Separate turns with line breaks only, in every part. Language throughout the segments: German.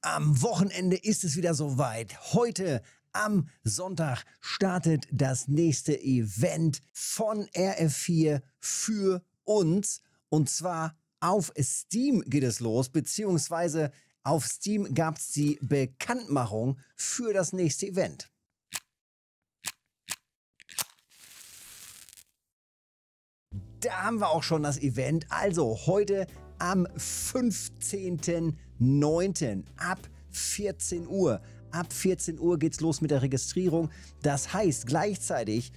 Am Wochenende ist es wieder soweit. Heute am Sonntag startet das nächste Event von RF4 für uns. Und zwar auf Steam geht es los, beziehungsweise auf Steam gab es die Bekanntmachung für das nächste Event. Da haben wir auch schon das Event. Also heute am 15.09. ab 14 Uhr. Ab 14 Uhr geht's los mit der Registrierung. Das heißt gleichzeitig,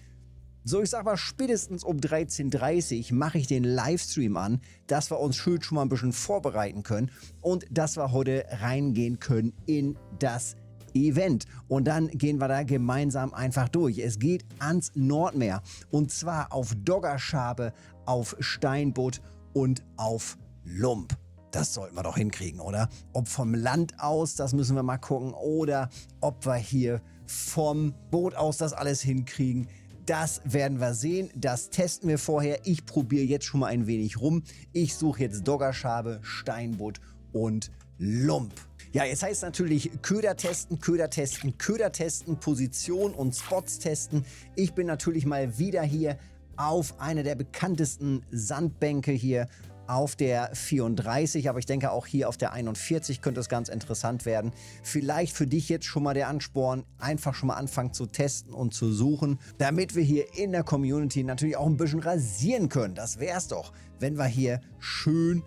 so ich sag mal spätestens um 13.30 Uhr mache ich den Livestream an, dass wir uns schön schon mal ein bisschen vorbereiten können und dass wir heute reingehen können in das Event. Und dann gehen wir da gemeinsam einfach durch. Es geht ans Nordmeer und zwar auf Doggerschabe, auf Steinbutt und auf Lump. Das sollten wir doch hinkriegen, oder? Ob vom Land aus, das müssen wir mal gucken, oder ob wir hier vom Boot aus das alles hinkriegen. Das werden wir sehen. Das testen wir vorher. Ich probiere jetzt schon mal ein wenig rum. Ich suche jetzt Doggerschabe, Steinbutt und Lump. Ja, jetzt heißt natürlich Köder testen, Köder testen, Köder testen, Position und Spots testen. Ich bin natürlich mal wieder hier auf einer der bekanntesten Sandbänke hier auf der 34, aber ich denke auch hier auf der 41 könnte es ganz interessant werden. Vielleicht für dich jetzt schon mal der Ansporn, einfach schon mal anfangen zu testen und zu suchen, damit wir hier in der Community natürlich auch ein bisschen rasieren können. Das wäre es doch, wenn wir hier schön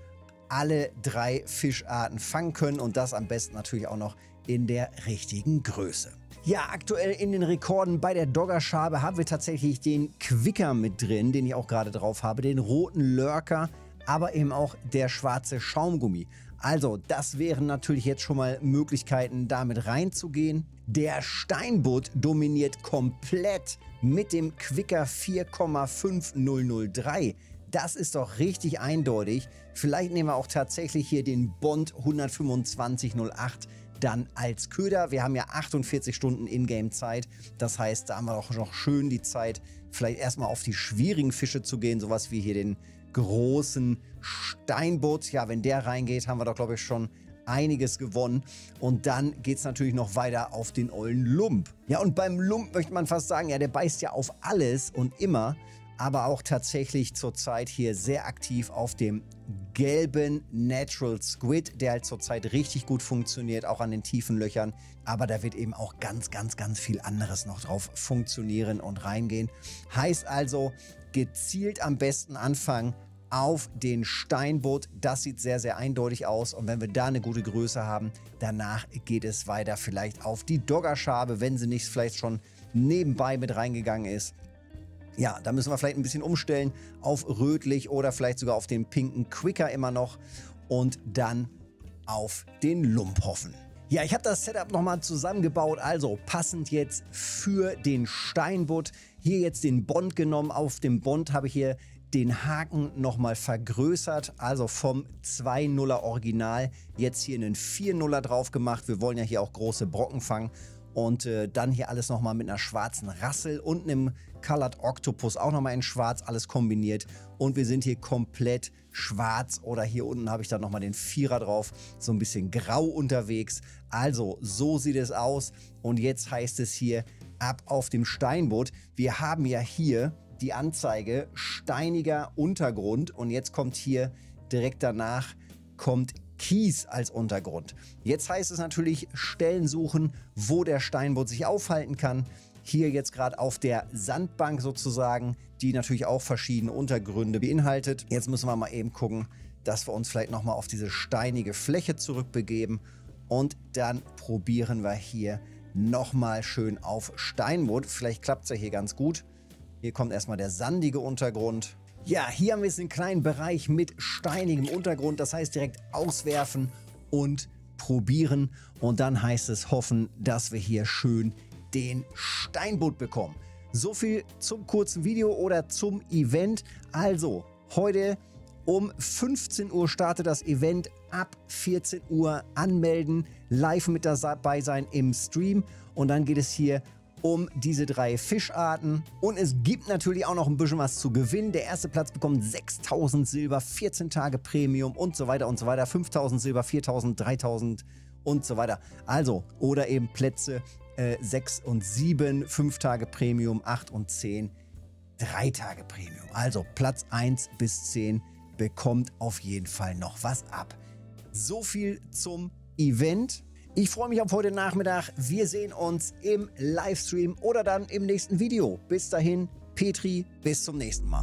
alle drei Fischarten fangen können und das am besten natürlich auch noch in der richtigen Größe. Ja, aktuell in den Rekorden bei der Doggerschabe haben wir tatsächlich den Quicker mit drin, den ich auch gerade drauf habe, den roten Lurker, aber eben auch der schwarze Schaumgummi. Also, das wären natürlich jetzt schon mal Möglichkeiten, damit reinzugehen. Der Steinbutt dominiert komplett mit dem Quicker 4,5003. Das ist doch richtig eindeutig. Vielleicht nehmen wir auch tatsächlich hier den Bond 12508 dann als Köder. Wir haben ja 48 Stunden Ingame-Zeit. Das heißt, da haben wir auch noch schön die Zeit, vielleicht erstmal auf die schwierigen Fische zu gehen. Sowas wie hier den großen Steinbutt. Ja, wenn der reingeht, haben wir doch, glaube ich, schon einiges gewonnen. Und dann geht es natürlich noch weiter auf den ollen Lump. Ja, und beim Lump möchte man fast sagen, ja, der beißt ja auf alles und immer aber auch tatsächlich zurzeit hier sehr aktiv auf dem gelben Natural Squid, der halt zurzeit richtig gut funktioniert, auch an den tiefen Löchern. Aber da wird eben auch ganz, ganz, ganz viel anderes noch drauf funktionieren und reingehen. Heißt also, gezielt am besten anfangen auf den Steinbutt. Das sieht sehr, sehr eindeutig aus. Und wenn wir da eine gute Größe haben, danach geht es weiter vielleicht auf die Doggerschabe, wenn sie nicht vielleicht schon nebenbei mit reingegangen ist. Ja, da müssen wir vielleicht ein bisschen umstellen auf rötlich oder vielleicht sogar auf den pinken Quicker immer noch und dann auf den Lump hoffen. Ja, ich habe das Setup nochmal zusammengebaut, also passend jetzt für den Steinbutt. Hier jetzt den Bond genommen. Auf dem Bond habe ich hier den Haken nochmal vergrößert, also vom 2-0er Original jetzt hier einen 4-0er drauf gemacht. Wir wollen ja hier auch große Brocken fangen und äh, dann hier alles nochmal mit einer schwarzen Rassel und einem Colored Octopus auch nochmal in schwarz, alles kombiniert. Und wir sind hier komplett schwarz oder hier unten habe ich dann nochmal den Vierer drauf, so ein bisschen grau unterwegs. Also so sieht es aus und jetzt heißt es hier ab auf dem Steinboot. Wir haben ja hier die Anzeige steiniger Untergrund und jetzt kommt hier direkt danach kommt Kies als Untergrund. Jetzt heißt es natürlich Stellen suchen, wo der Steinboot sich aufhalten kann. Hier jetzt gerade auf der Sandbank sozusagen, die natürlich auch verschiedene Untergründe beinhaltet. Jetzt müssen wir mal eben gucken, dass wir uns vielleicht nochmal auf diese steinige Fläche zurückbegeben. Und dann probieren wir hier nochmal schön auf Steinboot. Vielleicht klappt es ja hier ganz gut. Hier kommt erstmal der sandige Untergrund. Ja, hier haben wir jetzt einen kleinen Bereich mit steinigem Untergrund. Das heißt direkt auswerfen und probieren. Und dann heißt es hoffen, dass wir hier schön den Steinbutt bekommen. So viel zum kurzen Video oder zum Event. Also, heute um 15 Uhr startet das Event. Ab 14 Uhr anmelden, live mit dabei sein im Stream. Und dann geht es hier um diese drei Fischarten. Und es gibt natürlich auch noch ein bisschen was zu gewinnen. Der erste Platz bekommt 6000 Silber, 14 Tage Premium und so weiter und so weiter. 5000 Silber, 4000, 3000 und so weiter. Also, oder eben Plätze äh, 6 und 7, 5 Tage Premium, 8 und 10, 3 Tage Premium. Also Platz 1 bis 10 bekommt auf jeden Fall noch was ab. So viel zum Event. Ich freue mich auf heute Nachmittag. Wir sehen uns im Livestream oder dann im nächsten Video. Bis dahin, Petri, bis zum nächsten Mal.